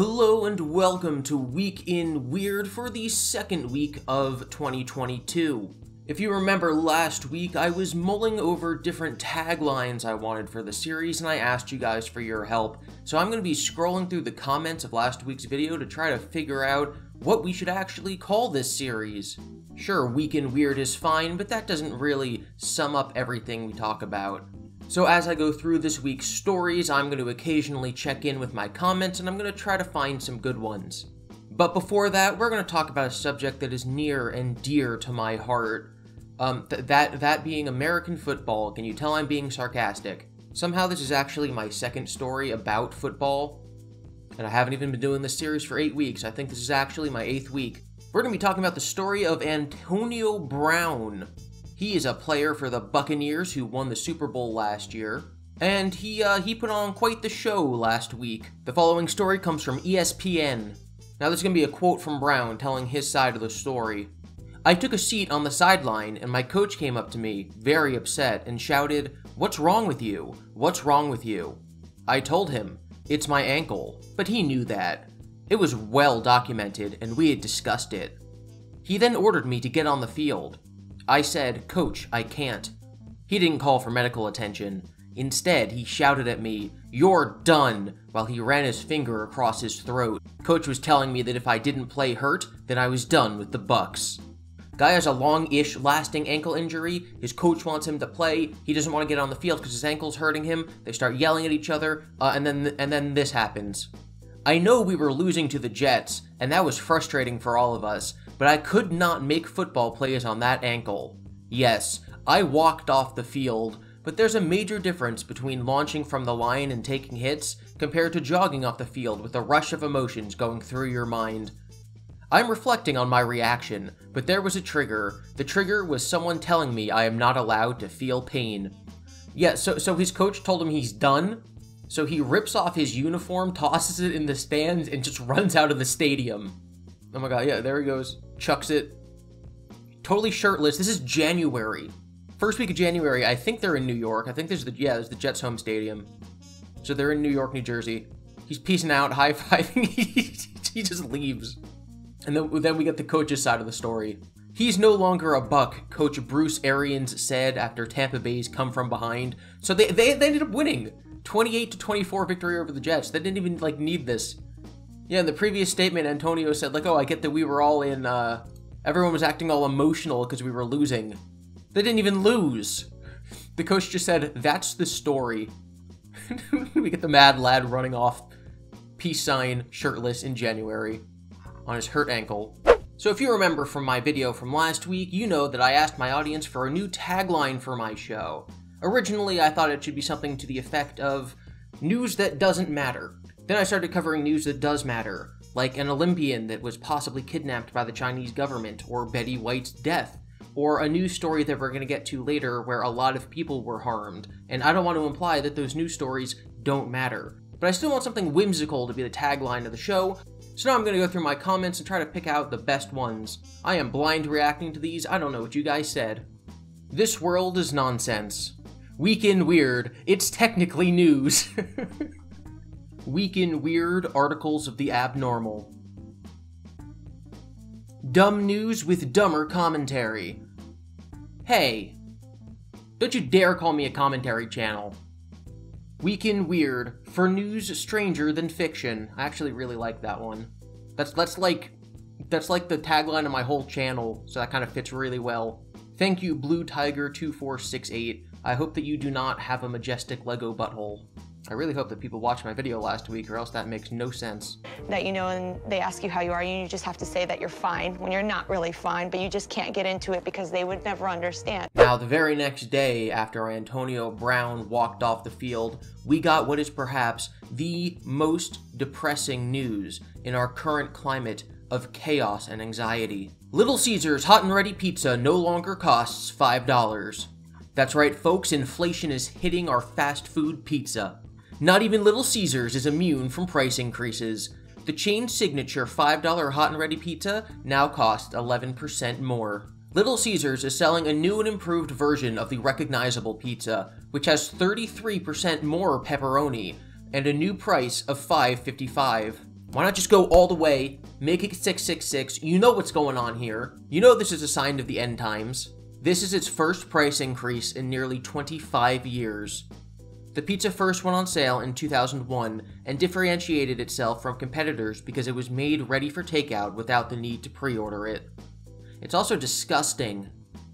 Hello and welcome to Week in Weird for the second week of 2022. If you remember last week, I was mulling over different taglines I wanted for the series and I asked you guys for your help. So I'm going to be scrolling through the comments of last week's video to try to figure out what we should actually call this series. Sure, Week in Weird is fine, but that doesn't really sum up everything we talk about. So as I go through this week's stories, I'm going to occasionally check in with my comments and I'm going to try to find some good ones. But before that, we're going to talk about a subject that is near and dear to my heart. Um, th that, that being American football. Can you tell I'm being sarcastic? Somehow this is actually my second story about football, and I haven't even been doing this series for eight weeks. I think this is actually my eighth week. We're going to be talking about the story of Antonio Brown, he is a player for the Buccaneers who won the Super Bowl last year. And he, uh, he put on quite the show last week. The following story comes from ESPN. Now there's going to be a quote from Brown telling his side of the story. I took a seat on the sideline and my coach came up to me, very upset, and shouted, What's wrong with you? What's wrong with you? I told him, It's my ankle, but he knew that. It was well documented and we had discussed it. He then ordered me to get on the field. I said, Coach, I can't. He didn't call for medical attention. Instead, he shouted at me, You're done, while he ran his finger across his throat. Coach was telling me that if I didn't play hurt, then I was done with the Bucs. Guy has a long-ish lasting ankle injury. His coach wants him to play. He doesn't want to get on the field because his ankle's hurting him. They start yelling at each other, uh, and then and then this happens. I know we were losing to the Jets, and that was frustrating for all of us, but I could not make football plays on that ankle. Yes, I walked off the field, but there's a major difference between launching from the line and taking hits compared to jogging off the field with a rush of emotions going through your mind. I'm reflecting on my reaction, but there was a trigger. The trigger was someone telling me I am not allowed to feel pain. Yeah, so, so his coach told him he's done, so he rips off his uniform, tosses it in the stands, and just runs out of the stadium. Oh my god, yeah, there he goes. Chucks it. Totally shirtless. This is January. First week of January. I think they're in New York. I think there's the, yeah, there's the Jets home stadium. So they're in New York, New Jersey. He's peacing out, high-fiving. he just leaves. And then, then we get the coach's side of the story. He's no longer a Buc, Coach Bruce Arians said after Tampa Bay's come from behind. So they, they, they ended up winning. 28 to 24 victory over the Jets. They didn't even like need this. Yeah, in the previous statement, Antonio said, like, oh, I get that we were all in, uh, everyone was acting all emotional because we were losing. They didn't even lose. The coach just said, that's the story. we get the mad lad running off, peace sign, shirtless in January, on his hurt ankle. So if you remember from my video from last week, you know that I asked my audience for a new tagline for my show. Originally, I thought it should be something to the effect of, news that doesn't matter. Then I started covering news that does matter, like an Olympian that was possibly kidnapped by the Chinese government, or Betty White's death, or a news story that we're going to get to later where a lot of people were harmed. And I don't want to imply that those news stories don't matter. But I still want something whimsical to be the tagline of the show, so now I'm going to go through my comments and try to pick out the best ones. I am blind reacting to these, I don't know what you guys said. This world is nonsense. Week in Weird, it's technically news. Week in Weird Articles of the Abnormal. Dumb news with dumber commentary. Hey, don't you dare call me a commentary channel. Week in Weird, for news stranger than fiction. I actually really like that one. That's that's like that's like the tagline of my whole channel, so that kind of fits really well. Thank you, Blue Tiger 2468. I hope that you do not have a majestic Lego butthole. I really hope that people watched my video last week or else that makes no sense. That you know and they ask you how you are, and you just have to say that you're fine when you're not really fine, but you just can't get into it because they would never understand. Now, the very next day after Antonio Brown walked off the field, we got what is perhaps the most depressing news in our current climate of chaos and anxiety. Little Caesars Hot and Ready Pizza no longer costs $5. That's right, folks, inflation is hitting our fast food pizza. Not even Little Caesars is immune from price increases. The chain's signature $5 hot and ready pizza now costs 11% more. Little Caesars is selling a new and improved version of the recognizable pizza, which has 33% more pepperoni and a new price of $5.55. Why not just go all the way, make it 666, you know what's going on here. You know this is a sign of the end times. This is its first price increase in nearly 25 years. The pizza first went on sale in 2001 and differentiated itself from competitors because it was made ready for takeout without the need to pre-order it. It's also disgusting.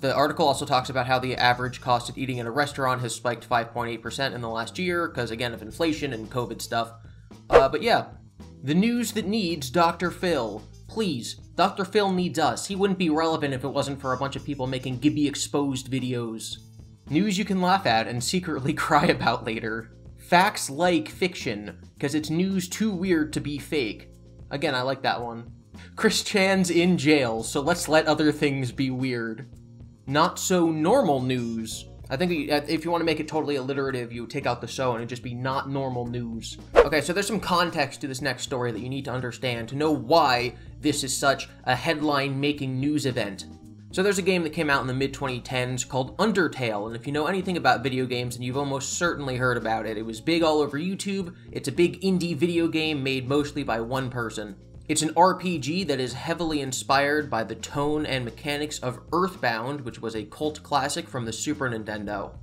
The article also talks about how the average cost of eating in a restaurant has spiked 5.8% in the last year, because again of inflation and COVID stuff. Uh, but yeah, the news that needs Dr. Phil. Please, Dr. Phil needs us. He wouldn't be relevant if it wasn't for a bunch of people making GiBi exposed videos. News you can laugh at and secretly cry about later. Facts like fiction, because it's news too weird to be fake. Again, I like that one. Chris Chan's in jail, so let's let other things be weird. Not so normal news. I think if you want to make it totally alliterative, you take out the so and it'd just be not normal news. Okay, so there's some context to this next story that you need to understand to know why this is such a headline-making news event. So there's a game that came out in the mid-2010s called Undertale, and if you know anything about video games, and you've almost certainly heard about it, it was big all over YouTube, it's a big indie video game made mostly by one person. It's an RPG that is heavily inspired by the tone and mechanics of Earthbound, which was a cult classic from the Super Nintendo.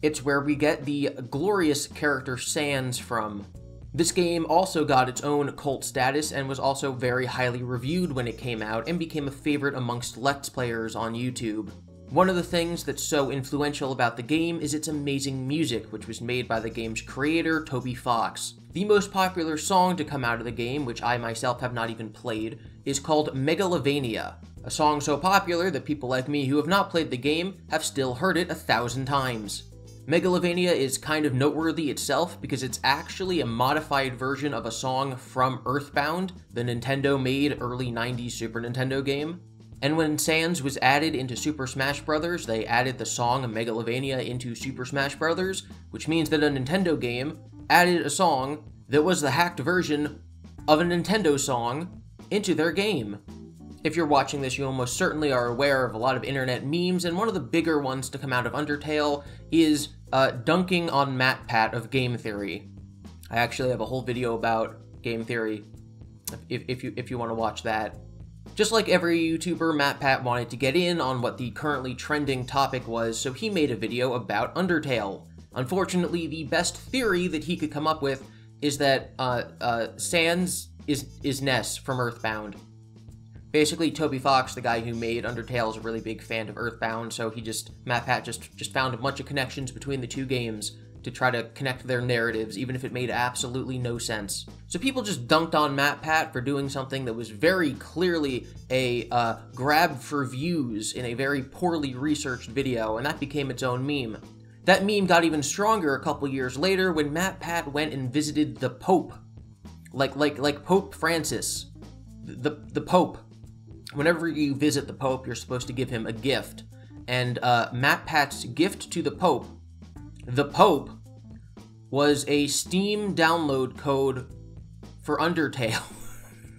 It's where we get the glorious character Sans from. This game also got its own cult status and was also very highly reviewed when it came out and became a favorite amongst Let's Players on YouTube. One of the things that's so influential about the game is its amazing music, which was made by the game's creator, Toby Fox. The most popular song to come out of the game, which I myself have not even played, is called Megalovania, a song so popular that people like me who have not played the game have still heard it a thousand times. Megalovania is kind of noteworthy itself because it's actually a modified version of a song from Earthbound, the Nintendo-made early 90s Super Nintendo game. And when Sans was added into Super Smash Bros., they added the song Megalovania into Super Smash Bros., which means that a Nintendo game added a song that was the hacked version of a Nintendo song into their game. If you're watching this, you almost certainly are aware of a lot of internet memes, and one of the bigger ones to come out of Undertale is uh, dunking on MatPat of Game Theory. I actually have a whole video about Game Theory, if, if you if you want to watch that. Just like every YouTuber, MatPat wanted to get in on what the currently trending topic was, so he made a video about Undertale. Unfortunately, the best theory that he could come up with is that uh, uh, Sans is, is Ness from Earthbound. Basically, Toby Fox, the guy who made Undertale, is a really big fan of Earthbound, so he just, MatPat just, just found a bunch of connections between the two games to try to connect their narratives, even if it made absolutely no sense. So people just dunked on MatPat for doing something that was very clearly a uh, grab for views in a very poorly researched video, and that became its own meme. That meme got even stronger a couple years later when MatPat went and visited the Pope. Like, like, like Pope Francis. The, the Pope. Whenever you visit the Pope, you're supposed to give him a gift. And uh, MatPat's gift to the Pope the Pope was a Steam download code for Undertale.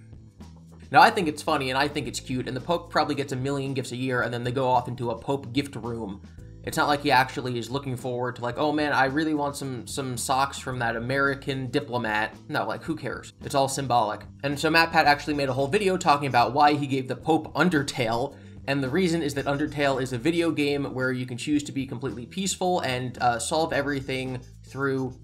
now, I think it's funny and I think it's cute, and the Pope probably gets a million gifts a year, and then they go off into a Pope gift room. It's not like he actually is looking forward to like, oh man, I really want some some socks from that American diplomat. No, like who cares? It's all symbolic. And so MatPat actually made a whole video talking about why he gave the Pope Undertale, and the reason is that Undertale is a video game where you can choose to be completely peaceful and uh, solve everything through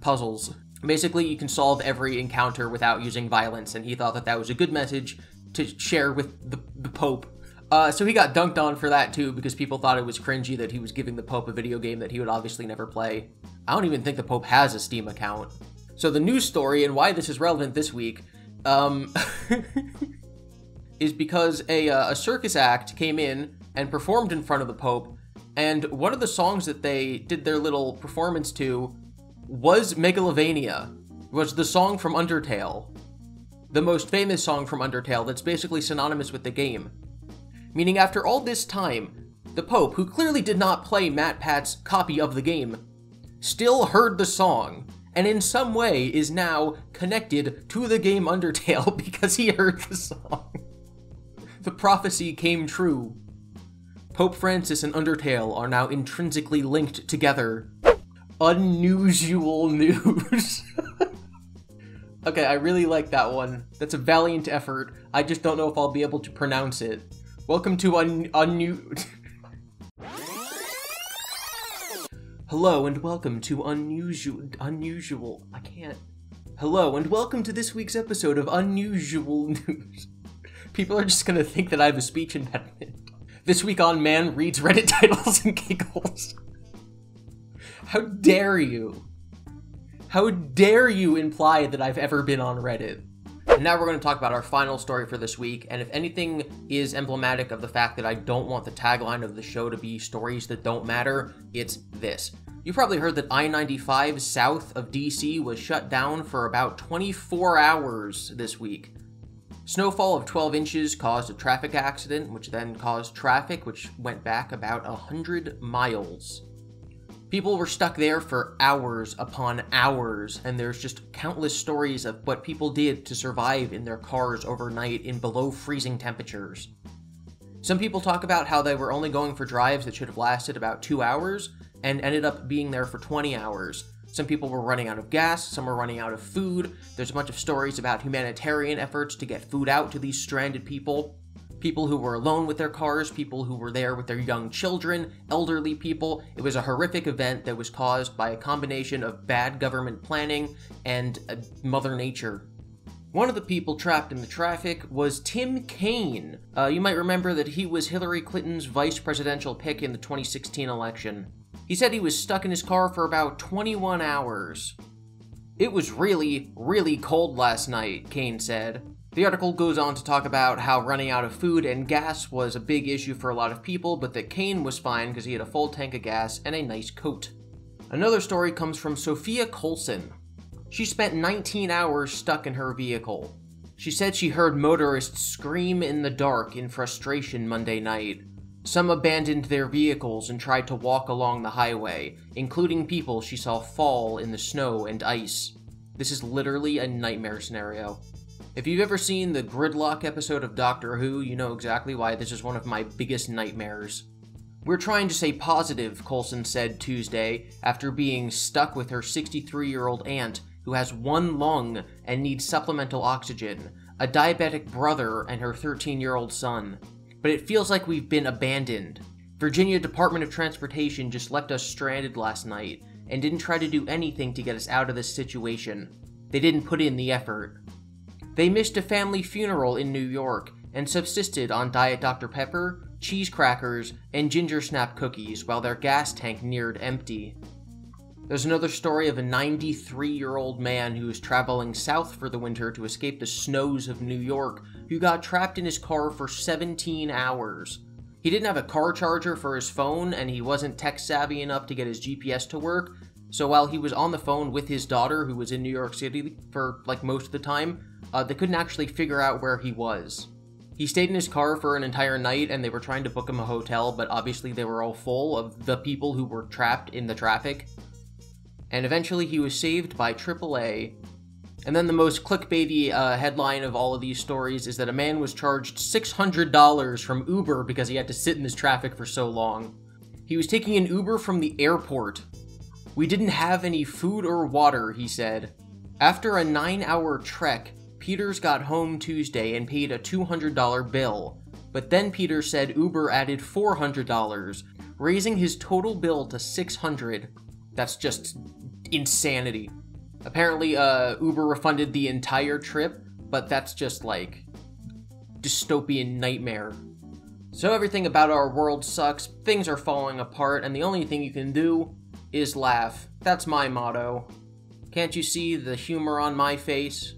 puzzles. Basically, you can solve every encounter without using violence, and he thought that that was a good message to share with the, the Pope. Uh, so he got dunked on for that too, because people thought it was cringy that he was giving the Pope a video game that he would obviously never play. I don't even think the Pope has a Steam account. So the news story and why this is relevant this week, um... is because a, uh, a circus act came in and performed in front of the Pope, and one of the songs that they did their little performance to was Megalovania, was the song from Undertale. The most famous song from Undertale that's basically synonymous with the game. Meaning after all this time, the Pope, who clearly did not play MatPat's copy of the game, still heard the song, and in some way is now connected to the game Undertale because he heard the song. The prophecy came true. Pope Francis and Undertale are now intrinsically linked together. Unusual news. Okay, I really like that one. That's a valiant effort. I just don't know if I'll be able to pronounce it. Welcome to un... un Hello and welcome to unusual... unusual... I can't... Hello and welcome to this week's episode of Unusual News. People are just gonna think that I have a speech impediment. This week on Man reads Reddit titles and giggles. How dare you? How dare you imply that I've ever been on Reddit? And now we're going to talk about our final story for this week, and if anything is emblematic of the fact that I don't want the tagline of the show to be stories that don't matter, it's this. You probably heard that I-95 south of DC was shut down for about 24 hours this week. Snowfall of 12 inches caused a traffic accident, which then caused traffic which went back about 100 miles. People were stuck there for hours upon hours, and there's just countless stories of what people did to survive in their cars overnight in below freezing temperatures. Some people talk about how they were only going for drives that should have lasted about two hours and ended up being there for 20 hours. Some people were running out of gas, some were running out of food. There's a bunch of stories about humanitarian efforts to get food out to these stranded people people who were alone with their cars, people who were there with their young children, elderly people. It was a horrific event that was caused by a combination of bad government planning and uh, Mother Nature. One of the people trapped in the traffic was Tim Kaine. Uh, you might remember that he was Hillary Clinton's vice presidential pick in the 2016 election. He said he was stuck in his car for about 21 hours. It was really, really cold last night, Kaine said. The article goes on to talk about how running out of food and gas was a big issue for a lot of people, but that Kaine was fine because he had a full tank of gas and a nice coat. Another story comes from Sophia Colson. She spent 19 hours stuck in her vehicle. She said she heard motorists scream in the dark in frustration Monday night. Some abandoned their vehicles and tried to walk along the highway, including people she saw fall in the snow and ice. This is literally a nightmare scenario. If you've ever seen the Gridlock episode of Doctor Who, you know exactly why this is one of my biggest nightmares. We're trying to stay positive, Colson said Tuesday, after being stuck with her 63 year old aunt who has one lung and needs supplemental oxygen, a diabetic brother, and her 13 year old son. But it feels like we've been abandoned. Virginia Department of Transportation just left us stranded last night and didn't try to do anything to get us out of this situation. They didn't put in the effort. They missed a family funeral in New York and subsisted on Diet Dr. Pepper, cheese crackers, and ginger snap cookies while their gas tank neared empty. There's another story of a 93 year old man who was traveling south for the winter to escape the snows of New York, who got trapped in his car for 17 hours. He didn't have a car charger for his phone, and he wasn't tech savvy enough to get his GPS to work, so while he was on the phone with his daughter, who was in New York City for like most of the time, uh, they couldn't actually figure out where he was. He stayed in his car for an entire night and they were trying to book him a hotel, but obviously they were all full of the people who were trapped in the traffic. And eventually he was saved by AAA. And then the most clickbaity uh, headline of all of these stories is that a man was charged $600 from Uber because he had to sit in this traffic for so long. He was taking an Uber from the airport. We didn't have any food or water, he said. After a nine hour trek, Peters got home Tuesday and paid a $200 bill, but then Peters said Uber added $400, raising his total bill to 600. That's just insanity. Apparently, uh, Uber refunded the entire trip, but that's just like dystopian nightmare. So everything about our world sucks, things are falling apart, and the only thing you can do is laugh. That's my motto. Can't you see the humor on my face?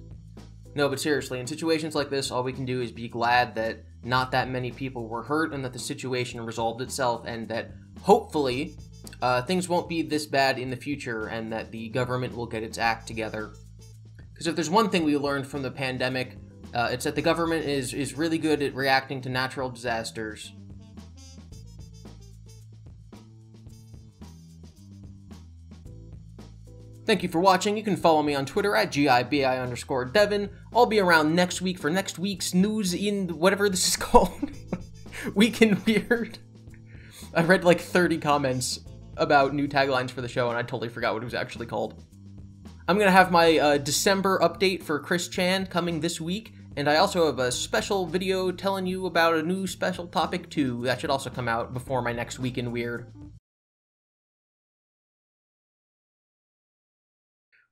No, but seriously, in situations like this, all we can do is be glad that not that many people were hurt and that the situation resolved itself and that hopefully uh, things won't be this bad in the future and that the government will get its act together. Because if there's one thing we learned from the pandemic, uh, it's that the government is, is really good at reacting to natural disasters. Thank you for watching. You can follow me on Twitter at GIBI underscore Devon. I'll be around next week for next week's news in whatever this is called. week in Weird. I read like 30 comments about new taglines for the show and I totally forgot what it was actually called. I'm gonna have my uh, December update for Chris Chan coming this week, and I also have a special video telling you about a new special topic too. That should also come out before my next week in Weird.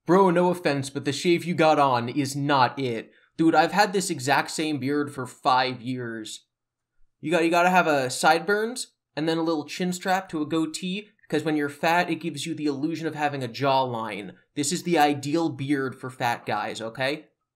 Bro, no offense, but the shave you got on is not it. Dude, I've had this exact same beard for five years. You got you gotta have a sideburns and then a little chin strap to a goatee, because when you're fat, it gives you the illusion of having a jawline. This is the ideal beard for fat guys, okay?